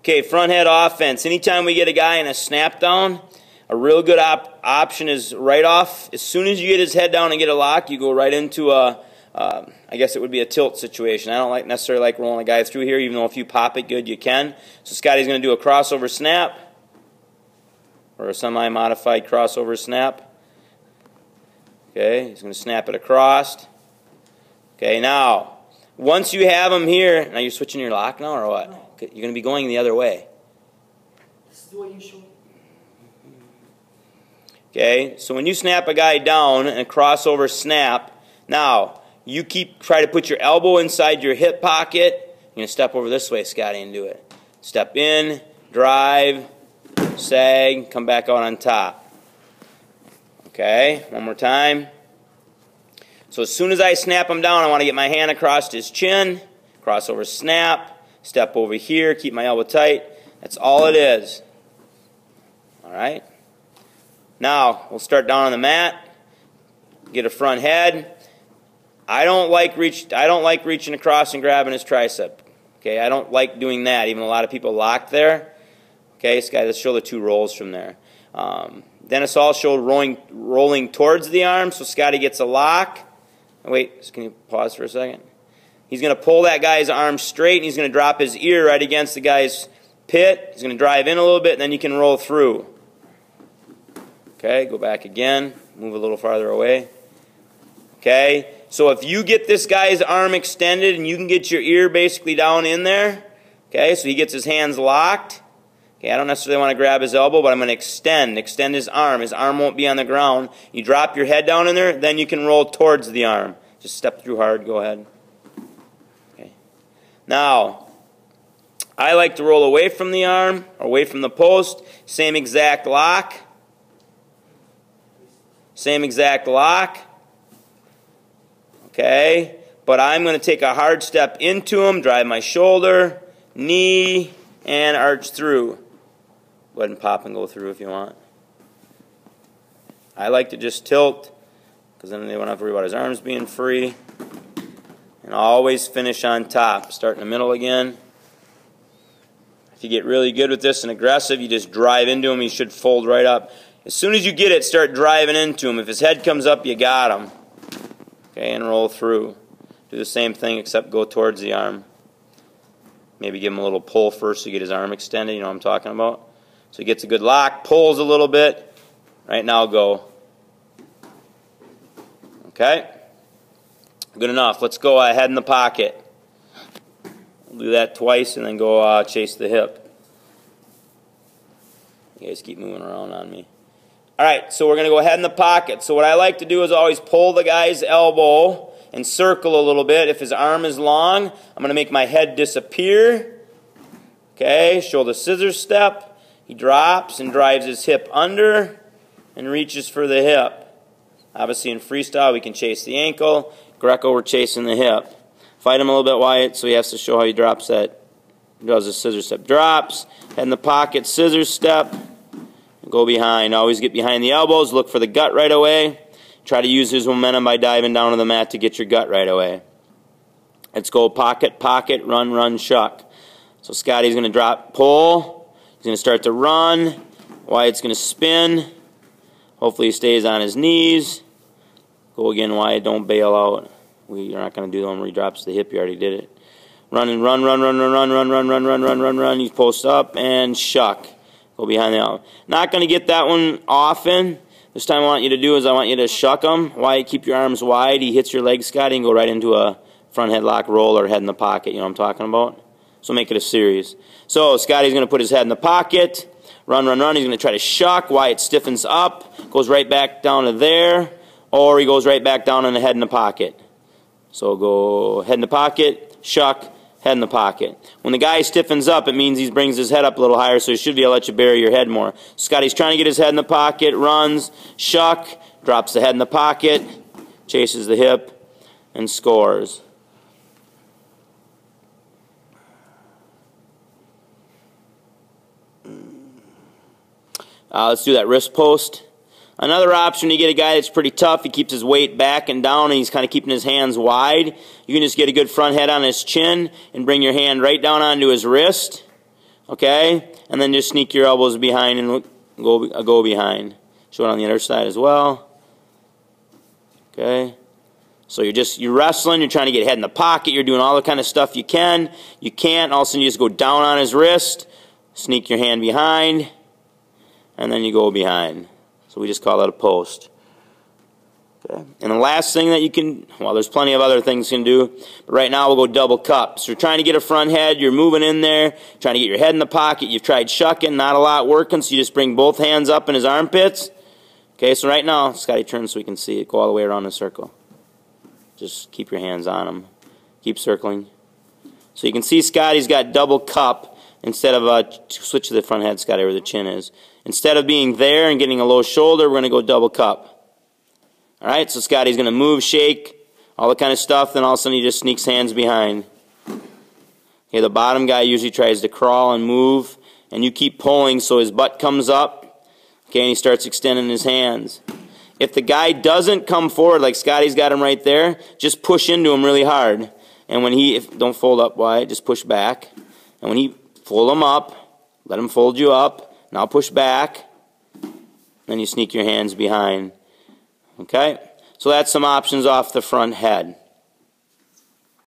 Okay, front head offense. Anytime we get a guy in a snap down, a real good op option is right off. As soon as you get his head down and get a lock, you go right into a, uh, I guess it would be a tilt situation. I don't like necessarily like rolling a guy through here, even though if you pop it good, you can. So Scotty's going to do a crossover snap or a semi-modified crossover snap. Okay, he's going to snap it across. Okay, now, once you have him here, now you're switching your lock now or what? You're going to be going the other way. This is what you showed. Okay, so when you snap a guy down and a crossover snap, now you keep try to put your elbow inside your hip pocket. You're going to step over this way, Scotty, and do it. Step in, drive, sag, come back out on top. Okay, one more time. So as soon as I snap him down, I want to get my hand across his chin, crossover snap, step over here, keep my elbow tight. That's all it is. All right? Now, we'll start down on the mat, get a front head. I don't like reach I don't like reaching across and grabbing his tricep. Okay, I don't like doing that. Even a lot of people lock there. Okay, Sky, let's show the two rolls from there. Um, Dennis showed rolling, rolling towards the arm, so Scotty gets a lock. Wait, can you pause for a second? He's going to pull that guy's arm straight, and he's going to drop his ear right against the guy's pit. He's going to drive in a little bit, and then you can roll through. Okay, go back again. Move a little farther away. Okay, so if you get this guy's arm extended and you can get your ear basically down in there, okay, so he gets his hands locked. Okay, I don't necessarily want to grab his elbow, but I'm going to extend, extend his arm. His arm won't be on the ground. You drop your head down in there, then you can roll towards the arm. Just step through hard, go ahead. Now, I like to roll away from the arm, away from the post. Same exact lock. Same exact lock. Okay, but I'm going to take a hard step into him, drive my shoulder, knee, and arch through. Go ahead and pop and go through if you want. I like to just tilt because then they won't have to worry about his arms being free. And always finish on top. Start in the middle again. If you get really good with this and aggressive, you just drive into him. He should fold right up. As soon as you get it, start driving into him. If his head comes up, you got him. Okay, and roll through. Do the same thing except go towards the arm. Maybe give him a little pull first to get his arm extended. You know what I'm talking about? So he gets a good lock, pulls a little bit. Right now, go. Okay? Good enough. Let's go ahead in the pocket. We'll do that twice and then go uh, chase the hip. You guys keep moving around on me. All right, so we're going to go ahead in the pocket. So what I like to do is always pull the guy's elbow and circle a little bit. If his arm is long, I'm going to make my head disappear. Okay, shoulder scissors step. He drops and drives his hip under and reaches for the hip. Obviously in freestyle, we can chase the ankle. Greco, we're chasing the hip. Fight him a little bit wide, so he has to show how he drops that. He does a scissor step. Drops, head in the pocket, scissor step. Go behind. Always get behind the elbows. Look for the gut right away. Try to use his momentum by diving down to the mat to get your gut right away. Let's go pocket, pocket, run, run, shuck. So Scotty's going to drop, pull. He's going to start to run. Wyatt's going to spin. Hopefully he stays on his knees. Go again, Wyatt. Don't bail out. We are not going to do the one he drops the hip. You already did it. Run and run, run, run, run, run, run, run, run, run, run, run, run. You post up and shuck. Go behind the elbow. Not going to get that one often. This time I want you to do is I want you to shuck him. Why keep your arms wide. He hits your leg, Scotty, and go right into a front headlock roll or head in the pocket. You know what I'm talking about? So make it a series. So Scotty's going to put his head in the pocket. Run, run, run. He's going to try to shuck. Wyatt stiffens up. Goes right back down to there. Or he goes right back down on the head in the pocket. So go head in the pocket, shuck, head in the pocket. When the guy stiffens up, it means he brings his head up a little higher, so he should be able to let you bury your head more. Scotty's trying to get his head in the pocket, runs, shuck, drops the head in the pocket, chases the hip, and scores. Uh, let's do that wrist post. Another option, you get a guy that's pretty tough. He keeps his weight back and down, and he's kind of keeping his hands wide. You can just get a good front head on his chin and bring your hand right down onto his wrist. Okay? And then just sneak your elbows behind and go, go behind. Show it on the other side as well. Okay? So you're just, you're wrestling, you're trying to get head in the pocket, you're doing all the kind of stuff you can. You can't, all of a sudden you just go down on his wrist, sneak your hand behind, and then you go behind. So we just call that a post. Okay. And the last thing that you can, well, there's plenty of other things you can do, but right now we'll go double cup. So you're trying to get a front head, you're moving in there, trying to get your head in the pocket, you've tried shucking, not a lot working, so you just bring both hands up in his armpits. Okay, so right now, Scotty turns so we can see it, go all the way around the circle. Just keep your hands on him. Keep circling. So you can see Scotty's got double cup instead of, uh, switch to the front head, Scotty, where the chin is. Instead of being there and getting a low shoulder, we're going to go double cup. All right, so Scotty's going to move, shake, all the kind of stuff. Then all of a sudden he just sneaks hands behind. Okay, the bottom guy usually tries to crawl and move, and you keep pulling so his butt comes up. Okay, and he starts extending his hands. If the guy doesn't come forward, like Scotty's got him right there, just push into him really hard. And when he, if, don't fold up wide, just push back. And when he, fold them up, let them fold you up. Now push back. Then you sneak your hands behind. Okay? So that's some options off the front head.